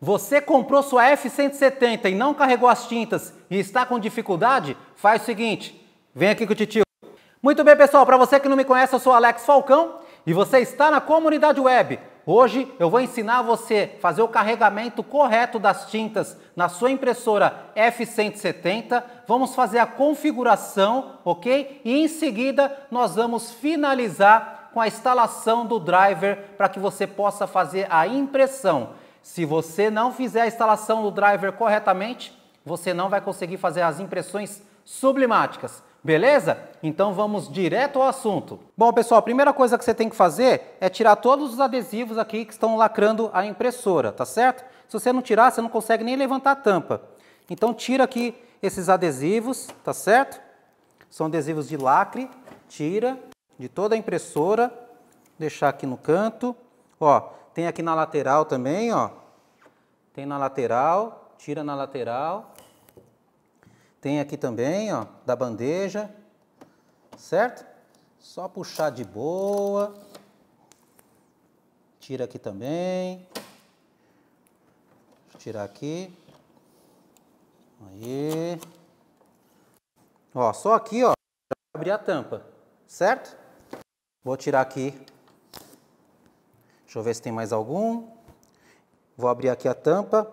Você comprou sua F170 e não carregou as tintas e está com dificuldade? Faz o seguinte, vem aqui com o titio. Muito bem, pessoal, para você que não me conhece, eu sou Alex Falcão e você está na comunidade web. Hoje eu vou ensinar você a fazer o carregamento correto das tintas na sua impressora F170. Vamos fazer a configuração, ok? E em seguida nós vamos finalizar com a instalação do driver para que você possa fazer a impressão. Se você não fizer a instalação do driver corretamente, você não vai conseguir fazer as impressões sublimáticas. Beleza? Então vamos direto ao assunto. Bom, pessoal, a primeira coisa que você tem que fazer é tirar todos os adesivos aqui que estão lacrando a impressora, tá certo? Se você não tirar, você não consegue nem levantar a tampa. Então tira aqui esses adesivos, tá certo? São adesivos de lacre, tira de toda a impressora, deixar aqui no canto. Ó, tem aqui na lateral também, ó. Tem na lateral, tira na lateral. Tem aqui também, ó, da bandeja, certo? Só puxar de boa. Tira aqui também. tirar aqui. Aí. Ó, só aqui, ó, abrir a tampa, certo? Vou tirar aqui Deixa eu ver se tem mais algum. Vou abrir aqui a tampa.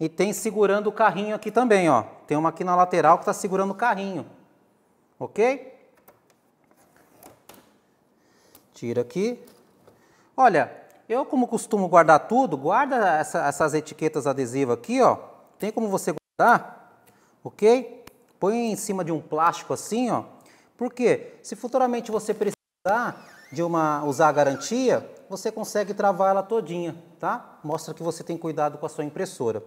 E tem segurando o carrinho aqui também, ó. Tem uma aqui na lateral que está segurando o carrinho. Ok? Tira aqui. Olha, eu como costumo guardar tudo, guarda essa, essas etiquetas adesivas aqui, ó. Tem como você guardar, ok? Põe em cima de um plástico assim, ó. Porque se futuramente você precisar de uma, usar a garantia, você consegue travar ela todinha, tá? Mostra que você tem cuidado com a sua impressora.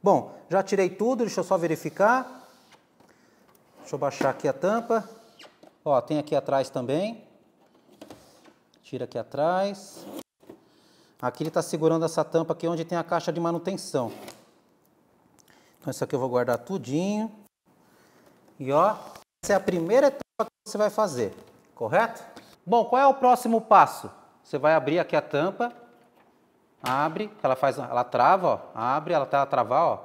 Bom, já tirei tudo, deixa eu só verificar. Deixa eu baixar aqui a tampa. Ó, tem aqui atrás também. Tira aqui atrás. Aqui ele está segurando essa tampa aqui onde tem a caixa de manutenção. Então isso aqui eu vou guardar tudinho. E ó, essa é a primeira etapa que você vai fazer, correto? Bom, qual é o próximo passo? Você vai abrir aqui a tampa, abre, ela faz, ela trava, ó, abre, ela tá travar, ó,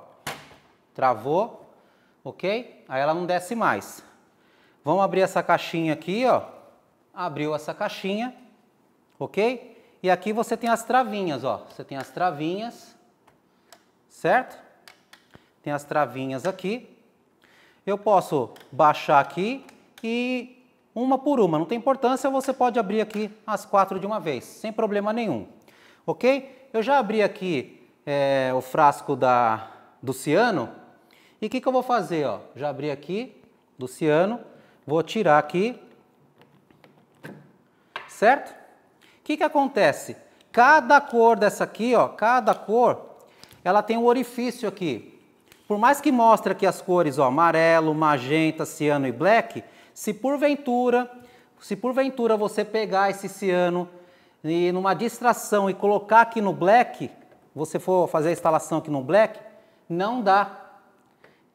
travou, ok? Aí ela não desce mais. Vamos abrir essa caixinha aqui, ó, abriu essa caixinha, ok? E aqui você tem as travinhas, ó, você tem as travinhas, certo? Tem as travinhas aqui. Eu posso baixar aqui e uma por uma. Não tem importância, você pode abrir aqui as quatro de uma vez, sem problema nenhum. Ok? Eu já abri aqui é, o frasco da, do ciano. E o que, que eu vou fazer? Ó? Já abri aqui do ciano, vou tirar aqui, certo? O que, que acontece? Cada cor dessa aqui, ó, cada cor, ela tem um orifício aqui. Por mais que mostre aqui as cores, ó, amarelo, magenta, ciano e black, se porventura, se porventura você pegar esse ciano e numa distração e colocar aqui no black, você for fazer a instalação aqui no black, não dá.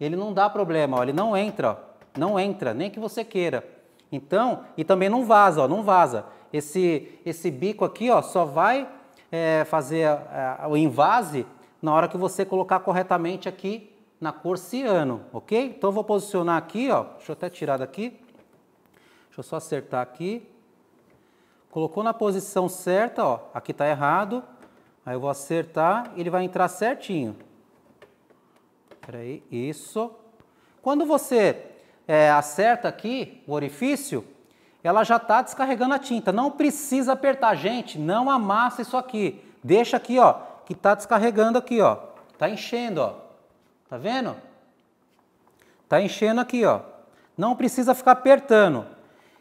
Ele não dá problema, ó, ele não entra, ó, não entra, nem que você queira. Então, e também não vaza, ó, não vaza. Esse, esse bico aqui ó, só vai é, fazer a, o invase na hora que você colocar corretamente aqui na cor ciano, ok? Então eu vou posicionar aqui, ó, deixa eu até tirar daqui. Deixa eu só acertar aqui. Colocou na posição certa, ó, aqui está errado. Aí eu vou acertar, ele vai entrar certinho. Peraí, isso. Quando você é, acerta aqui o orifício, ela já está descarregando a tinta. Não precisa apertar, gente, não amassa isso aqui. Deixa aqui, ó, que está descarregando aqui, ó. Está enchendo, ó. Tá vendo? Está enchendo aqui, ó. Não precisa ficar apertando.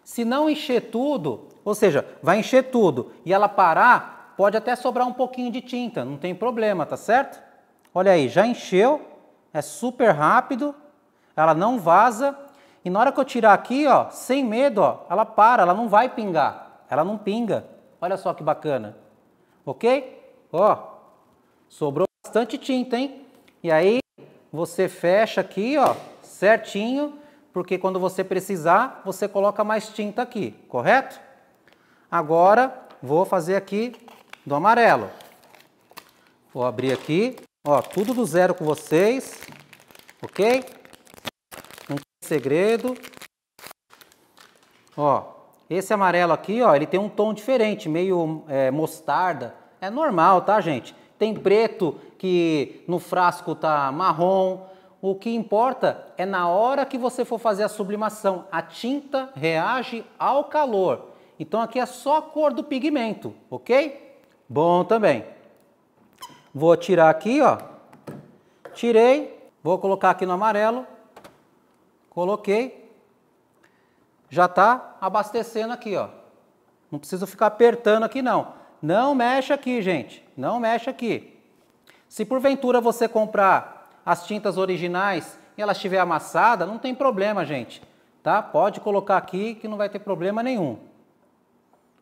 Se não encher tudo, ou seja, vai encher tudo e ela parar, pode até sobrar um pouquinho de tinta, não tem problema, tá certo? Olha aí, já encheu, é super rápido, ela não vaza e na hora que eu tirar aqui, ó, sem medo, ó, ela para, ela não vai pingar, ela não pinga. Olha só que bacana, ok? Ó, sobrou bastante tinta, hein? E aí você fecha aqui, ó, certinho porque quando você precisar, você coloca mais tinta aqui, correto? Agora, vou fazer aqui do amarelo. Vou abrir aqui, Ó, tudo do zero com vocês, ok? Não tem segredo. Ó, esse amarelo aqui, ó, ele tem um tom diferente, meio é, mostarda. É normal, tá, gente? Tem preto que no frasco tá marrom. O que importa é na hora que você for fazer a sublimação. A tinta reage ao calor. Então aqui é só a cor do pigmento, ok? Bom também. Vou tirar aqui, ó. Tirei. Vou colocar aqui no amarelo. Coloquei. Já está abastecendo aqui, ó. Não preciso ficar apertando aqui, não. Não mexe aqui, gente. Não mexe aqui. Se porventura você comprar as tintas originais e ela estiver amassada, não tem problema, gente. Tá? Pode colocar aqui que não vai ter problema nenhum.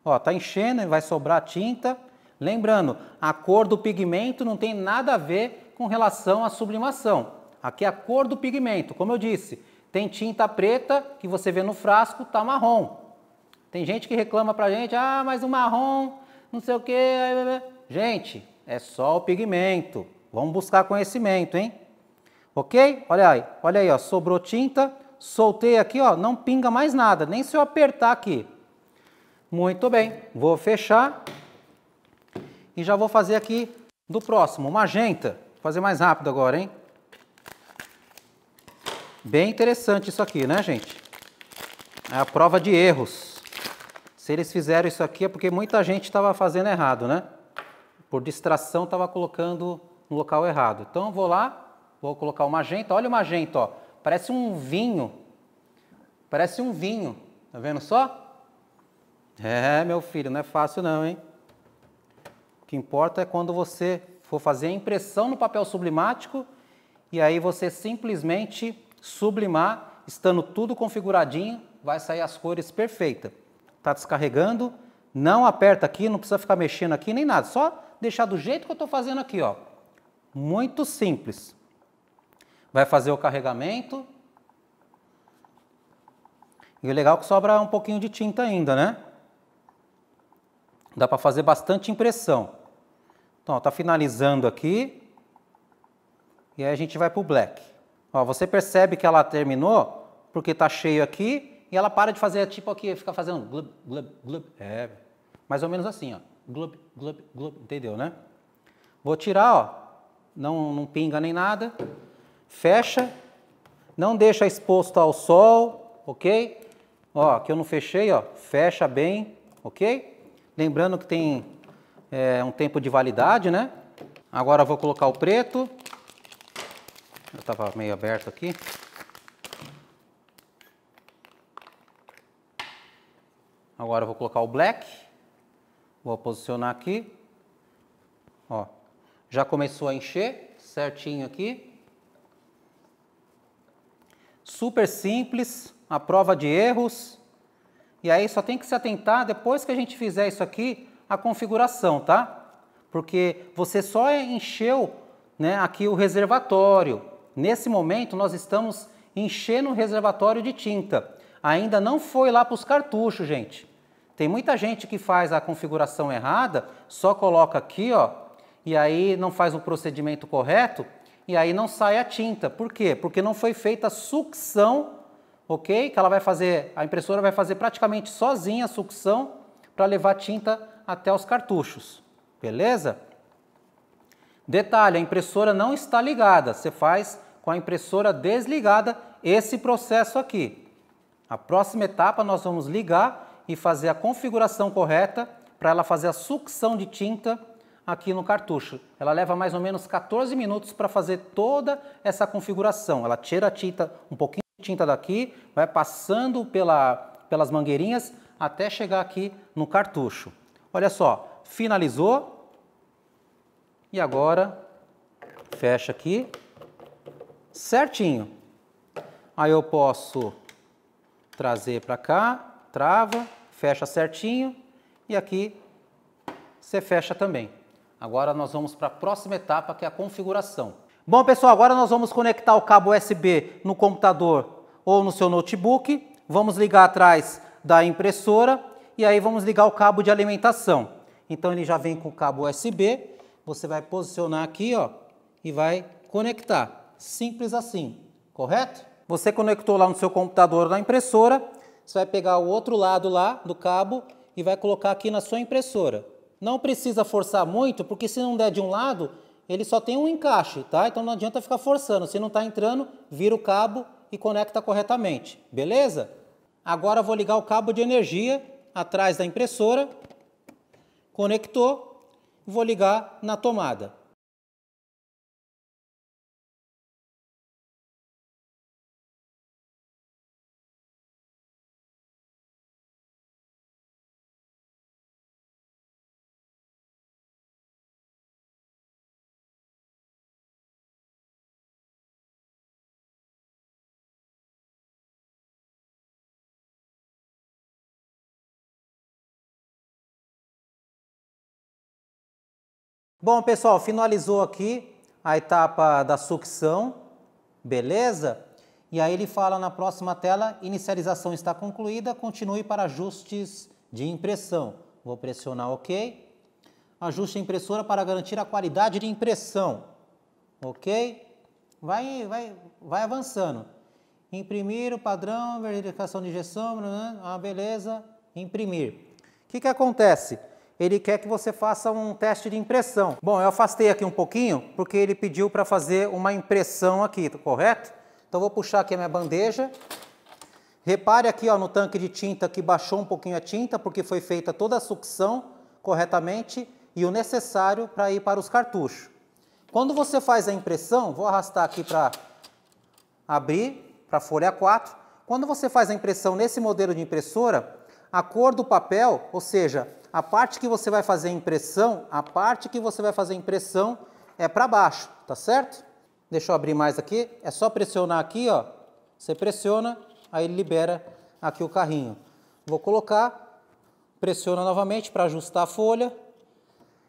Ó, tá enchendo e vai sobrar tinta. Lembrando, a cor do pigmento não tem nada a ver com relação à sublimação. Aqui é a cor do pigmento, como eu disse. Tem tinta preta que você vê no frasco, tá marrom. Tem gente que reclama pra gente, ah, mas o marrom não sei o que. Gente, é só o pigmento. Vamos buscar conhecimento, hein? Ok? Olha aí, olha aí, ó, sobrou tinta, soltei aqui, ó, não pinga mais nada, nem se eu apertar aqui. Muito bem, vou fechar e já vou fazer aqui do próximo, magenta. Vou fazer mais rápido agora, hein? Bem interessante isso aqui, né, gente? É a prova de erros. Se eles fizeram isso aqui é porque muita gente estava fazendo errado, né? Por distração estava colocando no local errado. Então eu vou lá, vou colocar o magenta. Olha o magenta, ó. Parece um vinho. Parece um vinho. Tá vendo só? É, meu filho, não é fácil não, hein? O que importa é quando você for fazer a impressão no papel sublimático e aí você simplesmente sublimar, estando tudo configuradinho, vai sair as cores perfeitas está descarregando, não aperta aqui, não precisa ficar mexendo aqui nem nada, só deixar do jeito que eu estou fazendo aqui, ó. Muito simples. Vai fazer o carregamento. E o legal é que sobra um pouquinho de tinta ainda, né? Dá para fazer bastante impressão. Então, está finalizando aqui. E aí a gente vai para o black. Ó, você percebe que ela terminou porque está cheio aqui e ela para de fazer tipo aqui, fica fazendo glub, glub, glub. É, mais ou menos assim, ó. Glub, glub, glub, entendeu, né? Vou tirar, ó. Não, não pinga nem nada. Fecha. Não deixa exposto ao sol, ok? Ó, que eu não fechei, ó. Fecha bem, ok? Lembrando que tem é, um tempo de validade, né? Agora vou colocar o preto. Eu estava meio aberto aqui. Agora vou colocar o black. Vou posicionar aqui. Ó, já começou a encher certinho aqui. Super simples, a prova de erros. E aí só tem que se atentar depois que a gente fizer isso aqui, a configuração, tá? Porque você só encheu né, aqui o reservatório. Nesse momento nós estamos enchendo o reservatório de tinta. Ainda não foi lá para os cartuchos, gente. Tem muita gente que faz a configuração errada, só coloca aqui, ó, e aí não faz o procedimento correto, e aí não sai a tinta. Por quê? Porque não foi feita a sucção, ok? Que ela vai fazer, a impressora vai fazer praticamente sozinha a sucção para levar tinta até os cartuchos, beleza? Detalhe, a impressora não está ligada, você faz com a impressora desligada esse processo aqui. A próxima etapa nós vamos ligar e fazer a configuração correta para ela fazer a sucção de tinta aqui no cartucho. Ela leva mais ou menos 14 minutos para fazer toda essa configuração. Ela tira a tinta, um pouquinho de tinta daqui, vai passando pela, pelas mangueirinhas até chegar aqui no cartucho. Olha só, finalizou. E agora fecha aqui certinho. Aí eu posso trazer para cá, trava, fecha certinho e aqui você fecha também. Agora nós vamos para a próxima etapa que é a configuração. Bom pessoal, agora nós vamos conectar o cabo USB no computador ou no seu notebook. Vamos ligar atrás da impressora e aí vamos ligar o cabo de alimentação. Então ele já vem com o cabo USB, você vai posicionar aqui ó, e vai conectar. Simples assim, correto? Você conectou lá no seu computador na impressora, você vai pegar o outro lado lá do cabo e vai colocar aqui na sua impressora. Não precisa forçar muito, porque se não der de um lado, ele só tem um encaixe, tá? Então não adianta ficar forçando. Se não está entrando, vira o cabo e conecta corretamente, beleza? Agora vou ligar o cabo de energia atrás da impressora, conectou, vou ligar na tomada. Bom, pessoal, finalizou aqui a etapa da sucção, beleza? E aí ele fala na próxima tela, inicialização está concluída, continue para ajustes de impressão. Vou pressionar OK. Ajuste a impressora para garantir a qualidade de impressão. OK? Vai, vai, vai avançando. Imprimir o padrão, verificação de injeção, ah, beleza, imprimir. O que, que acontece? Ele quer que você faça um teste de impressão. Bom, eu afastei aqui um pouquinho porque ele pediu para fazer uma impressão aqui, correto? Então vou puxar aqui a minha bandeja. Repare aqui ó, no tanque de tinta que baixou um pouquinho a tinta porque foi feita toda a sucção corretamente e o necessário para ir para os cartuchos. Quando você faz a impressão, vou arrastar aqui para abrir para folha 4. Quando você faz a impressão nesse modelo de impressora, a cor do papel, ou seja, a parte que você vai fazer impressão, a parte que você vai fazer impressão é para baixo, tá certo? Deixa eu abrir mais aqui, é só pressionar aqui, ó. Você pressiona, aí ele libera aqui o carrinho. Vou colocar, pressiona novamente para ajustar a folha.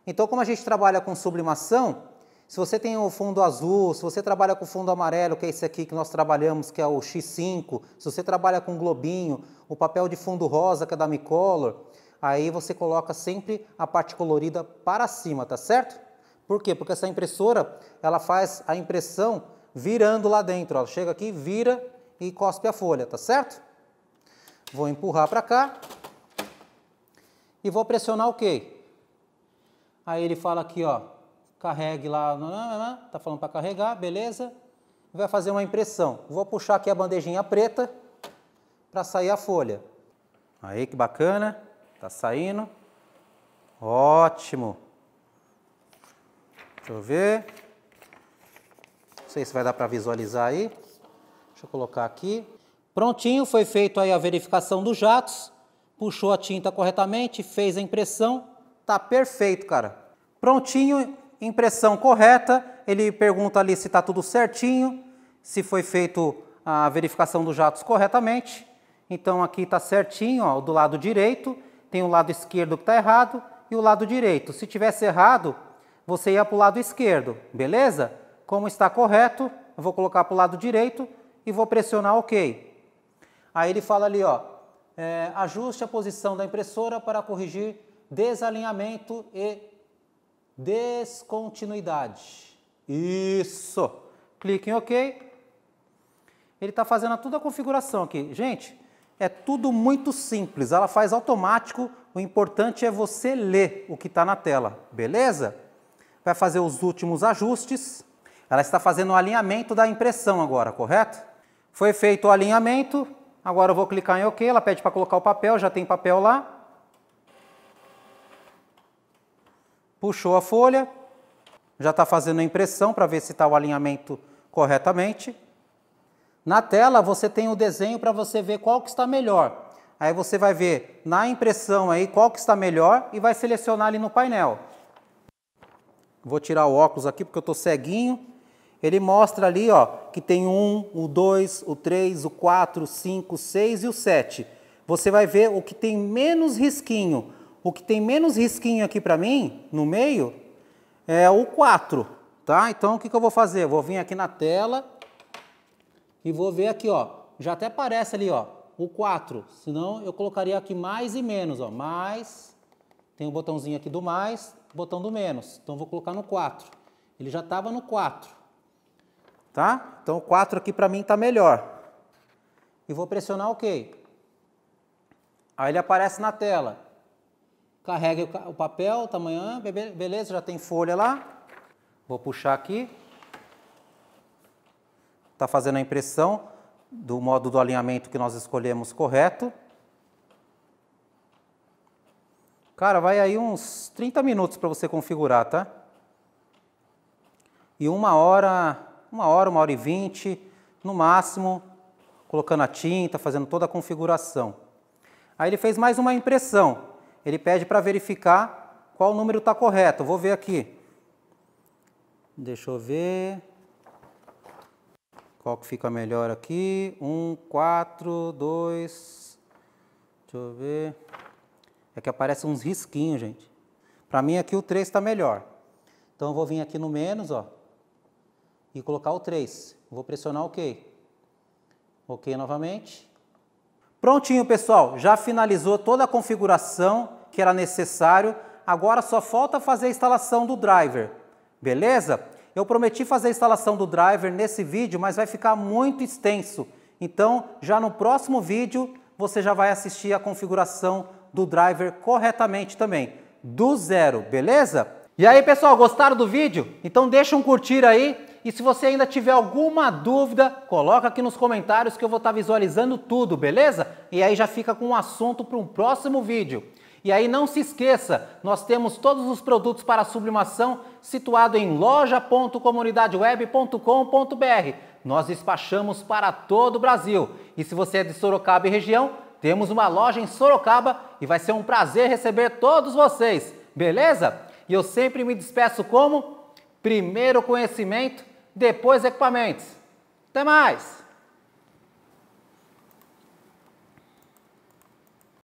Então, como a gente trabalha com sublimação, se você tem o fundo azul, se você trabalha com fundo amarelo, que é esse aqui que nós trabalhamos, que é o X5, se você trabalha com globinho, o papel de fundo rosa, que é da Micolor, aí você coloca sempre a parte colorida para cima, tá certo? Por quê? Porque essa impressora, ela faz a impressão virando lá dentro, ó. Chega aqui, vira e cospe a folha, tá certo? Vou empurrar para cá e vou pressionar OK. Aí ele fala aqui, ó, carregue lá, tá falando para carregar, beleza? Vai fazer uma impressão. Vou puxar aqui a bandejinha preta para sair a folha. Aí que bacana. Tá saindo. Ótimo. Deixa eu ver. Não sei se vai dar para visualizar aí. Deixa eu colocar aqui. Prontinho, foi feito aí a verificação dos jatos. Puxou a tinta corretamente, fez a impressão. Tá perfeito, cara. Prontinho, impressão correta. Ele pergunta ali se está tudo certinho, se foi feito a verificação dos jatos corretamente. Então aqui está certinho, ó, do lado direito tem o lado esquerdo que está errado e o lado direito. Se tivesse errado, você ia para o lado esquerdo, beleza? Como está correto, eu vou colocar para o lado direito e vou pressionar OK. Aí ele fala ali, ó, é, ajuste a posição da impressora para corrigir desalinhamento e descontinuidade. Isso! Clique em OK. Ele está fazendo toda a configuração aqui. Gente, é tudo muito simples, ela faz automático, o importante é você ler o que está na tela, beleza? Vai fazer os últimos ajustes, ela está fazendo o alinhamento da impressão agora, correto? Foi feito o alinhamento, agora eu vou clicar em OK, ela pede para colocar o papel, já tem papel lá. Puxou a folha, já está fazendo a impressão para ver se está o alinhamento corretamente. Na tela você tem o desenho para você ver qual que está melhor. Aí você vai ver na impressão aí qual que está melhor e vai selecionar ali no painel. Vou tirar o óculos aqui porque eu estou ceguinho. Ele mostra ali ó, que tem um, o 2, o 3, o 4, o 5, o 6 e o 7. Você vai ver o que tem menos risquinho. O que tem menos risquinho aqui para mim, no meio, é o 4. Tá? Então o que, que eu vou fazer? Vou vir aqui na tela e vou ver aqui, ó, já até aparece ali, ó, o 4, senão eu colocaria aqui mais e menos, ó, mais, tem o um botãozinho aqui do mais, botão do menos, então vou colocar no 4. ele já estava no 4. Tá? Então o 4 aqui para mim está melhor. E vou pressionar OK. Aí ele aparece na tela. Carregue o papel, tamanho, beleza, já tem folha lá. Vou puxar aqui. Está fazendo a impressão do modo do alinhamento que nós escolhemos correto. Cara, vai aí uns 30 minutos para você configurar, tá? E uma hora, uma hora, uma hora e vinte, no máximo, colocando a tinta, fazendo toda a configuração. Aí ele fez mais uma impressão. Ele pede para verificar qual número está correto. vou ver aqui. Deixa eu ver. Qual que fica melhor aqui? Um, quatro, dois. Deixa eu ver. É que aparece uns risquinhos, gente. Para mim aqui o 3 está melhor. Então eu vou vir aqui no menos, ó, e colocar o 3. Vou pressionar OK. OK novamente. Prontinho, pessoal. Já finalizou toda a configuração que era necessário. Agora só falta fazer a instalação do driver. Beleza? Eu prometi fazer a instalação do driver nesse vídeo, mas vai ficar muito extenso. Então, já no próximo vídeo, você já vai assistir a configuração do driver corretamente também, do zero, beleza? E aí pessoal, gostaram do vídeo? Então deixa um curtir aí e se você ainda tiver alguma dúvida, coloca aqui nos comentários que eu vou estar visualizando tudo, beleza? E aí já fica com um assunto para um próximo vídeo. E aí não se esqueça, nós temos todos os produtos para sublimação situado em loja.comunidadeweb.com.br. Nós despachamos para todo o Brasil. E se você é de Sorocaba e região, temos uma loja em Sorocaba e vai ser um prazer receber todos vocês, beleza? E eu sempre me despeço como primeiro conhecimento, depois equipamentos. Até mais!